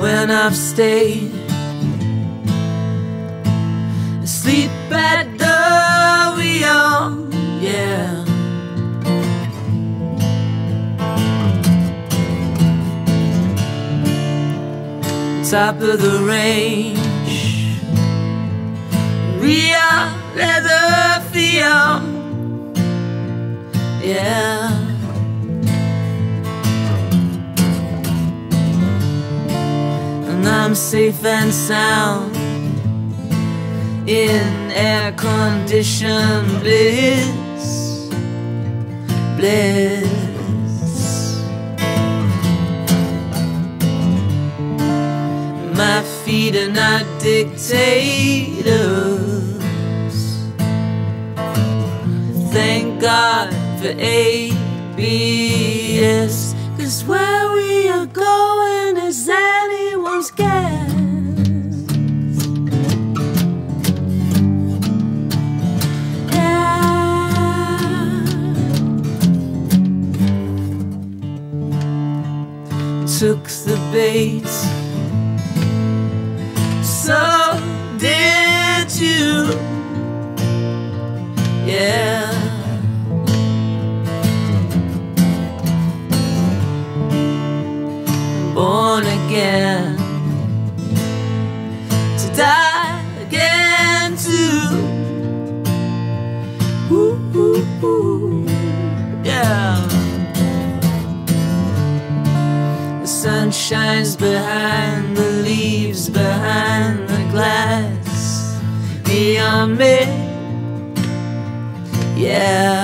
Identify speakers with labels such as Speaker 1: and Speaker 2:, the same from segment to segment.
Speaker 1: when I've stayed asleep at the wheel, yeah. Top of the rain real leather feel, yeah. And I'm safe and sound in air conditioned bliss, bliss. My feet are not dictators. Thank God for ABS, cause where we are going is anyone's guess. took the bait. Again to die again too. Ooh, ooh, ooh. Yeah. The sun shines behind the leaves, behind the glass, beyond me. Yeah.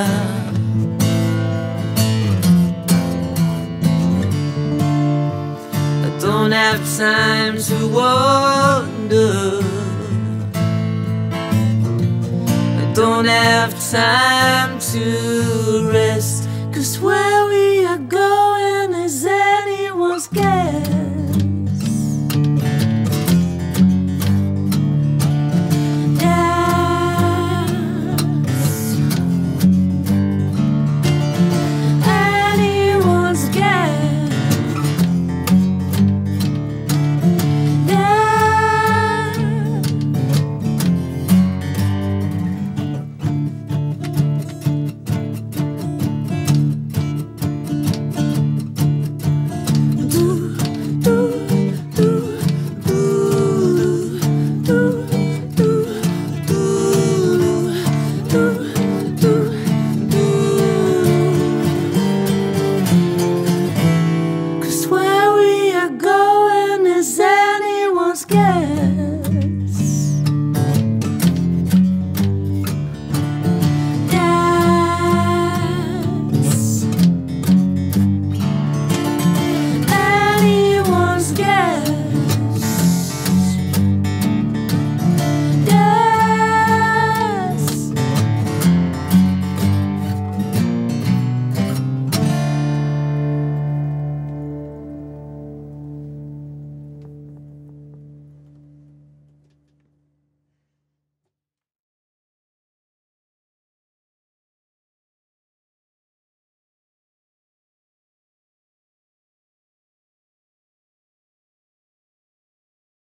Speaker 1: Don't have time to wonder. I don't have time to rest, cause when